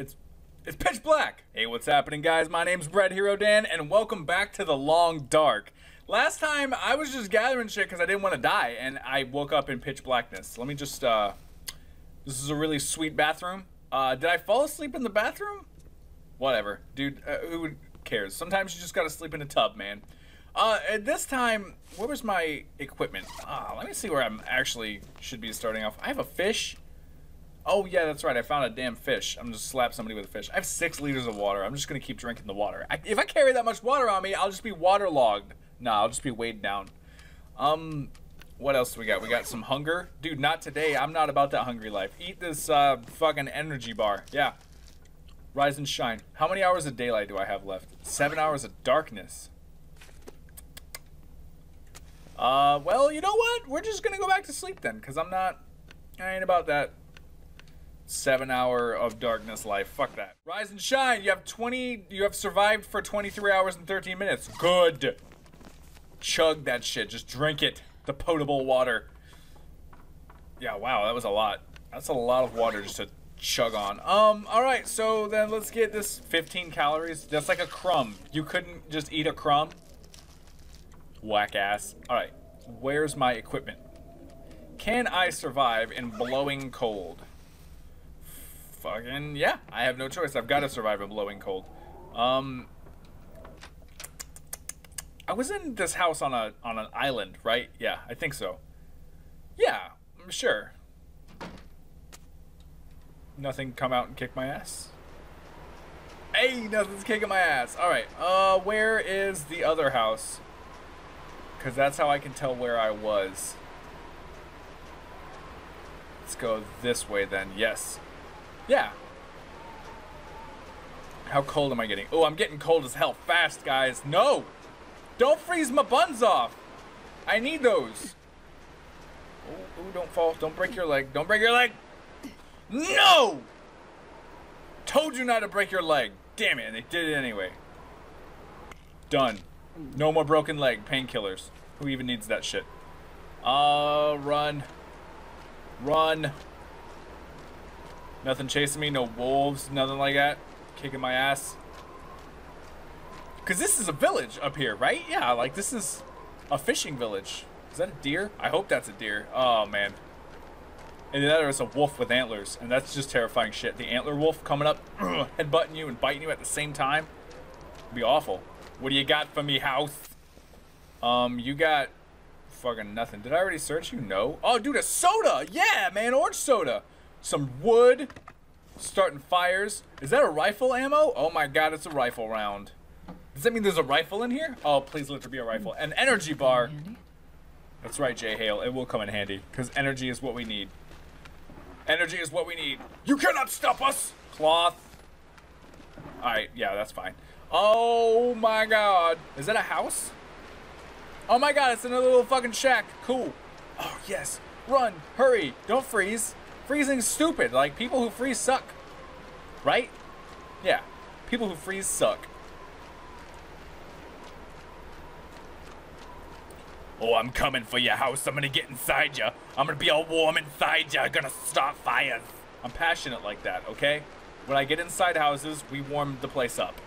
It's it's pitch black. Hey, what's happening, guys? My name's Bread Hero Dan, and welcome back to the Long Dark. Last time I was just gathering shit because I didn't want to die, and I woke up in pitch blackness. Let me just. uh... This is a really sweet bathroom. Uh, did I fall asleep in the bathroom? Whatever, dude. Uh, who cares? Sometimes you just gotta sleep in a tub, man. Uh, at this time, where was my equipment? Ah, let me see where I'm actually should be starting off. I have a fish. Oh, yeah, that's right. I found a damn fish. I'm just slap somebody with a fish. I have six liters of water. I'm just to keep drinking the water. I, if I carry that much water on me, I'll just be waterlogged. Nah, I'll just be weighed down. Um, what else do we got? We got some hunger. Dude, not today. I'm not about that hungry life. Eat this uh, fucking energy bar. Yeah. Rise and shine. How many hours of daylight do I have left? Seven hours of darkness. Uh, well, you know what? We're just to go back to sleep then, because I'm not... I ain't about that seven hour of darkness life. Fuck that. Rise and shine. You have 20. You have survived for 23 hours and 13 minutes. Good. Chug that shit. Just drink it. The potable water. Yeah, wow, that was a lot. That's a lot of water just to chug on. Um, alright, so then let's get this 15 calories. That's like a crumb. You couldn't just eat a crumb? Whack ass. Alright, where's my equipment? Can I survive in blowing cold? Fucking yeah. I have no choice. I've got to survive a blowing cold. Um, I was in this house on a on an island, right? Yeah, I think so. Yeah, I'm sure. Nothing come out and kick my ass. Hey, nothing's kicking my ass. All right. Uh, where is the other house? Cause that's how I can tell where I was. Let's go this way then. Yes. Yeah. How cold am I getting? Oh, I'm getting cold as hell fast, guys. No! Don't freeze my buns off! I need those. Oh, don't fall. Don't break your leg. Don't break your leg! No! Told you not to break your leg. Damn it, and they did it anyway. Done. No more broken leg. Painkillers. Who even needs that shit? Uh, run. Run. Nothing chasing me, no wolves, nothing like that. Kicking my ass. Because this is a village up here, right? Yeah, like this is a fishing village. Is that a deer? I hope that's a deer. Oh, man. And then there's a wolf with antlers, and that's just terrifying shit. The antler wolf coming up, headbutting you and biting you at the same time. It'd be awful. What do you got for me, house? Um, you got fucking nothing. Did I already search you? No. Oh, dude, a soda! Yeah, man, orange soda some wood, starting fires. Is that a rifle ammo? Oh my god, it's a rifle round. Does that mean there's a rifle in here? Oh, please let there be a rifle. An energy bar. That's right, Jay Hale. It will come in handy, because energy is what we need. Energy is what we need. You cannot stop us! Cloth. Alright, yeah, that's fine. Oh my god. Is that a house? Oh my god, it's another little fucking shack. Cool. Oh, yes. Run. Hurry. Don't freeze. Freezing's stupid. Like, people who freeze suck. Right? Yeah. People who freeze suck. Oh, I'm coming for your house. I'm gonna get inside you. I'm gonna be all warm inside you. I'm gonna start fires. I'm passionate like that, okay? When I get inside houses, we warm the place up.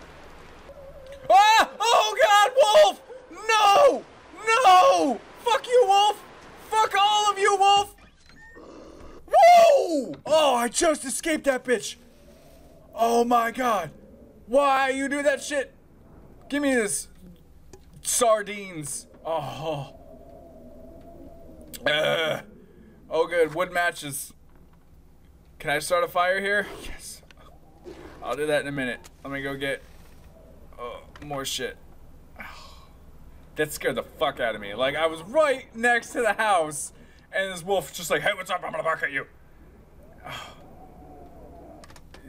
Ah! Oh god, wolf! No! No! Fuck you, wolf! Fuck all of you, wolf! Woo! Oh, I just escaped that bitch. Oh my god. Why you do that shit? Give me this. Sardines. Oh. Uh. Oh good, wood matches. Can I start a fire here? Yes. I'll do that in a minute. Let me go get oh, more shit. That scared the fuck out of me. Like, I was right next to the house and this wolf just like, hey, what's up? I'm gonna bark at you.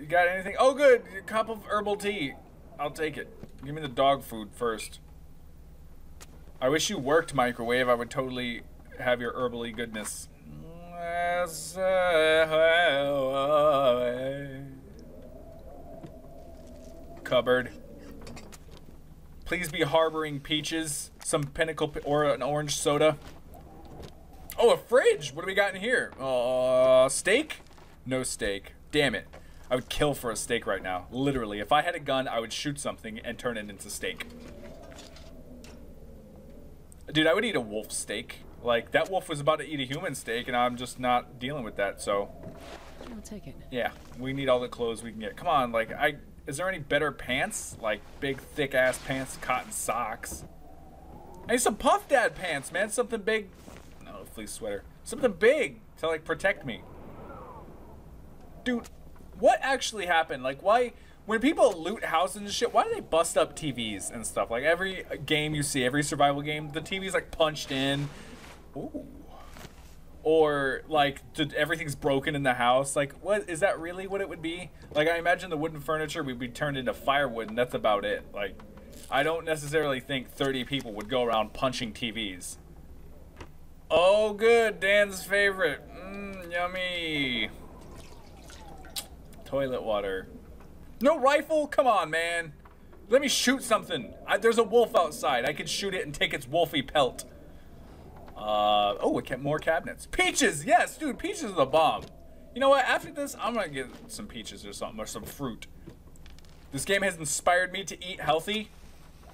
You got anything? Oh, good. A cup of herbal tea. I'll take it. Give me the dog food first. I wish you worked microwave. I would totally have your herbally goodness. Cupboard. Please be harboring peaches, some pinnacle or an orange soda. Oh, a fridge. What do we got in here? Uh, steak? No steak. Damn it. I would kill for a steak right now. Literally. If I had a gun, I would shoot something and turn it into steak. Dude, I would eat a wolf steak. Like, that wolf was about to eat a human steak, and I'm just not dealing with that, so... I'll take it. Yeah, we need all the clothes we can get. Come on, like, I... Is there any better pants? Like, big, thick-ass pants, cotton socks. I need some Puff Dad pants, man. Something big. No, fleece sweater. Something big to, like, protect me. Dude, what actually happened? Like, why... When people loot houses and shit, why do they bust up TVs and stuff? Like, every game you see, every survival game, the TV's, like, punched in. Ooh. Or, like, everything's broken in the house. Like, what... Is that really what it would be? Like, I imagine the wooden furniture would be turned into firewood, and that's about it. Like, I don't necessarily think 30 people would go around punching TVs. Oh, good. Dan's favorite. Mmm, yummy. Toilet water. No rifle? Come on, man. Let me shoot something. I, there's a wolf outside. I could shoot it and take its wolfy pelt. Uh, oh, it kept more cabinets. Peaches! Yes, dude, peaches are the bomb. You know what? After this, I'm gonna get some peaches or something, or some fruit. This game has inspired me to eat healthy.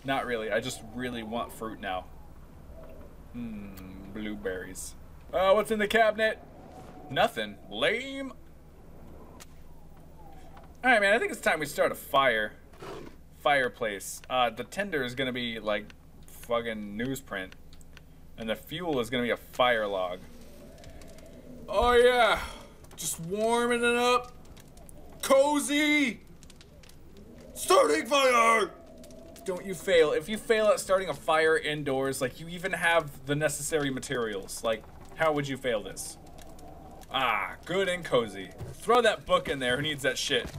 Not really. I just really want fruit now. Mmm, blueberries. Oh, what's in the cabinet? Nothing. Lame. Alright, man, I think it's time we start a fire. Fireplace. Uh, the tinder is gonna be, like, fucking newsprint. And the fuel is gonna be a fire log. Oh, yeah. Just warming it up. Cozy. Starting fire! Don't you fail. If you fail at starting a fire indoors, like, you even have the necessary materials. Like, how would you fail this? Ah, good and cozy. Throw that book in there. Who needs that shit?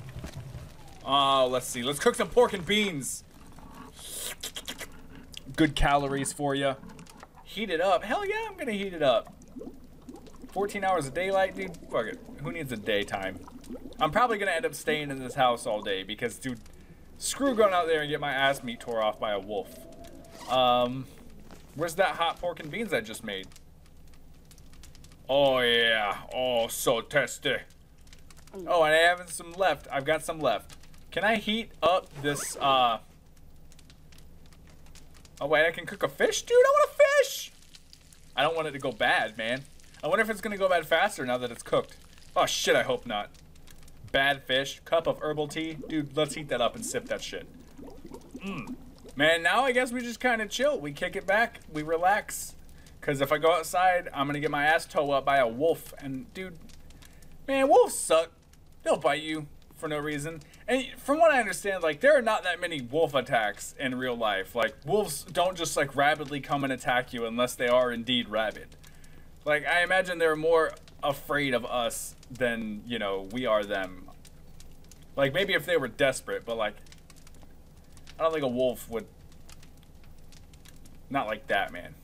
Oh, let's see. Let's cook some pork and beans. Good calories for you. Heat it up. Hell yeah, I'm gonna heat it up. 14 hours of daylight, dude. Fuck it. Who needs a daytime? I'm probably gonna end up staying in this house all day because, dude, screw going out there and get my ass meat tore off by a wolf. Um, where's that hot pork and beans I just made? Oh yeah. Oh, so tasty. Oh, and I have some left. I've got some left. Can I heat up this, uh... Oh, wait, I can cook a fish? Dude, I want a fish! I don't want it to go bad, man. I wonder if it's gonna go bad faster now that it's cooked. Oh, shit, I hope not. Bad fish, cup of herbal tea. Dude, let's heat that up and sip that shit. Mmm. Man, now I guess we just kind of chill. We kick it back. We relax. Because if I go outside, I'm going to get my ass towed up by a wolf. And, dude, man, wolves suck. They'll bite you for no reason. And from what I understand, like there are not that many wolf attacks in real life. Like wolves don't just like rabidly come and attack you unless they are indeed rabid. Like I imagine they're more afraid of us than, you know, we are them. Like maybe if they were desperate, but like I don't think a wolf would not like that, man.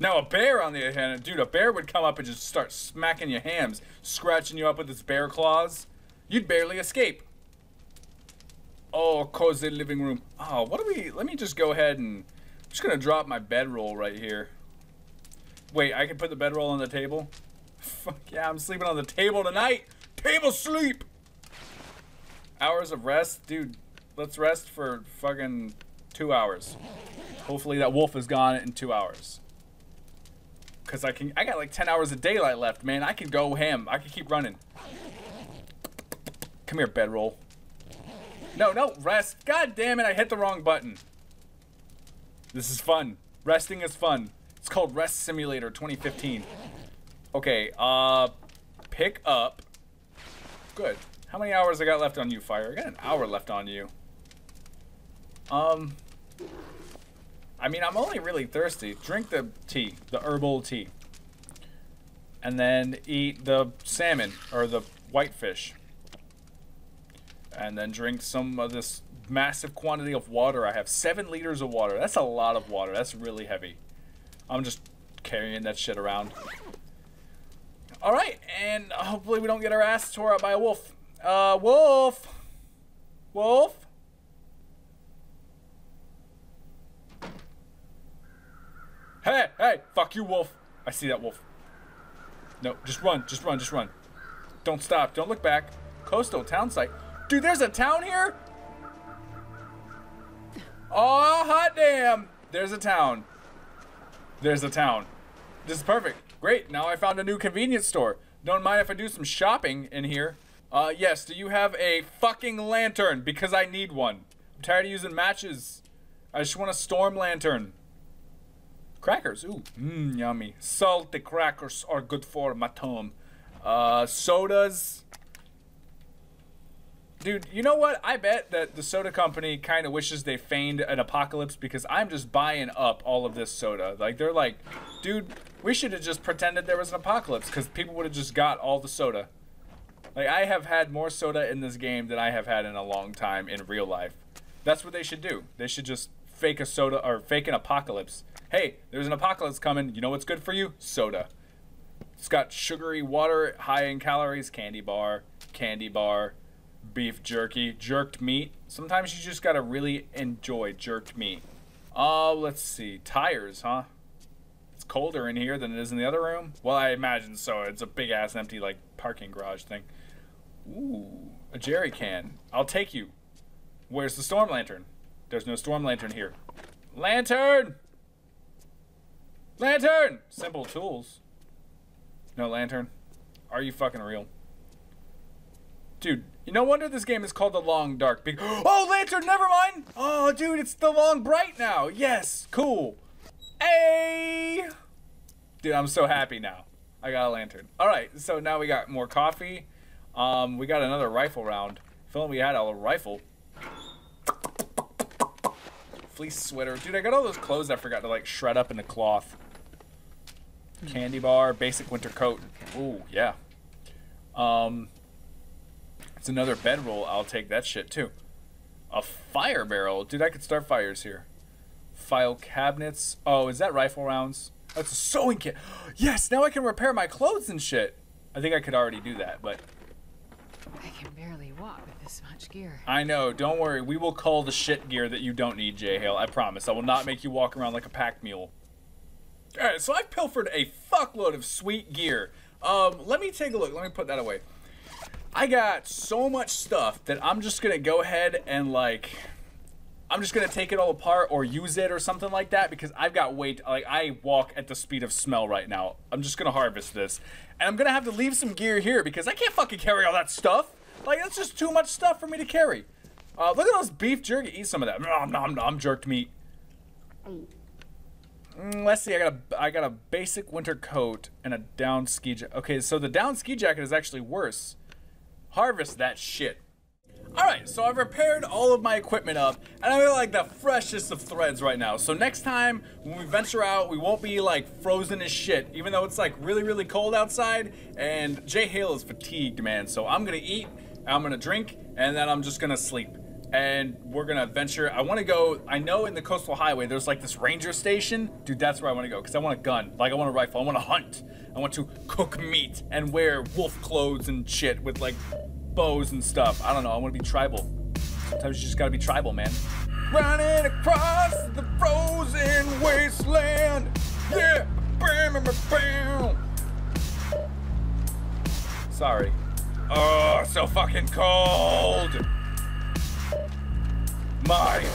Now a bear on the other hand, dude, a bear would come up and just start smacking your hams, scratching you up with its bear claws. You'd barely escape. Oh, cozy living room. Oh, what do we... Let me just go ahead and... I'm just going to drop my bedroll right here. Wait, I can put the bedroll on the table? Fuck yeah, I'm sleeping on the table tonight. Table sleep. Hours of rest? Dude, let's rest for fucking two hours. Hopefully that wolf is gone in two hours. Cause I can, I got like 10 hours of daylight left, man. I can go ham. I can keep running. Come here, bedroll. No, no, rest. God damn it, I hit the wrong button. This is fun. Resting is fun. It's called Rest Simulator 2015. Okay, uh, pick up. Good. How many hours I got left on you, Fire? I got an hour left on you. Um, I mean, I'm only really thirsty. Drink the tea, the herbal tea. And then eat the salmon, or the whitefish and then drink some of this massive quantity of water. I have seven liters of water. That's a lot of water. That's really heavy. I'm just carrying that shit around. All right, and hopefully we don't get our ass tore up by a wolf. Uh, wolf, wolf. Hey, hey, fuck you, wolf. I see that wolf. No, just run, just run, just run. Don't stop, don't look back. Coastal town site. Dude, there's a town here? Oh, hot damn. There's a town. There's a town. This is perfect. Great. Now I found a new convenience store. Don't mind if I do some shopping in here. Uh, yes, do you have a fucking lantern? Because I need one. I'm tired of using matches. I just want a storm lantern. Crackers, ooh, mmm, yummy. Salty crackers are good for my tongue. Uh, sodas. Dude, you know what? I bet that the soda company kind of wishes they feigned an apocalypse because I'm just buying up all of this soda. Like, they're like, dude, we should have just pretended there was an apocalypse because people would have just got all the soda. Like, I have had more soda in this game than I have had in a long time in real life. That's what they should do. They should just fake a soda or fake an apocalypse. Hey, there's an apocalypse coming. You know what's good for you? Soda. It's got sugary water, high in calories, candy bar, candy bar, beef jerky, jerked meat. Sometimes you just gotta really enjoy jerked meat. Oh, uh, let's see. Tires, huh? It's colder in here than it is in the other room. Well, I imagine so. It's a big ass empty like parking garage thing. Ooh, a jerry can. I'll take you. Where's the storm lantern? There's no storm lantern here. Lantern! Lantern! Simple tools. No lantern. Are you fucking real? Dude, no wonder this game is called The Long Dark. Be oh, Lantern, never mind. Oh, dude, it's The Long Bright now. Yes, cool. Hey! Dude, I'm so happy now. I got a lantern. All right, so now we got more coffee. Um, we got another rifle round. Feeling we had a rifle. Fleece sweater. Dude, I got all those clothes I forgot to, like, shred up into cloth. Candy bar, basic winter coat. Ooh, yeah. Um, it's another bedroll. I'll take that shit too. A fire barrel. Dude, I could start fires here. File cabinets. Oh, is that rifle rounds? That's a sewing kit. Yes, now I can repair my clothes and shit. I think I could already do that, but... I can barely walk with this much gear. I know. Don't worry. We will cull the shit gear that you don't need, J-Hale. I promise. I will not make you walk around like a pack mule. Alright, so I've pilfered a fuckload of sweet gear. Um, let me take a look. Let me put that away. I got so much stuff that I'm just gonna go ahead and like I'm just gonna take it all apart or use it or something like that because I've got weight like I walk at the speed of smell right now. I'm just gonna harvest this. And I'm gonna have to leave some gear here because I can't fucking carry all that stuff. Like that's just too much stuff for me to carry. Uh, look at those beef jerky. Eat some of that. Nom nom nom jerked meat. Mm, let's see. I got a I got a basic winter coat and a down ski jacket. Okay, so the down ski jacket is actually worse harvest that shit. Alright, so I've repaired all of my equipment up, and I feel like the freshest of threads right now. So next time, when we venture out, we won't be like frozen as shit, even though it's like really, really cold outside, and Jay Hale is fatigued, man. So I'm gonna eat, I'm gonna drink, and then I'm just gonna sleep. And we're gonna venture. I wanna go, I know in the coastal highway, there's like this ranger station. Dude, that's where I wanna go, because I want a gun. Like, I want a rifle, I wanna hunt. I want to cook meat and wear wolf clothes and shit with like bows and stuff. I don't know. I want to be tribal. Sometimes you just gotta be tribal, man. Running across the frozen wasteland. Yeah. Bam, bam, bam. Sorry. Oh, so fucking cold. My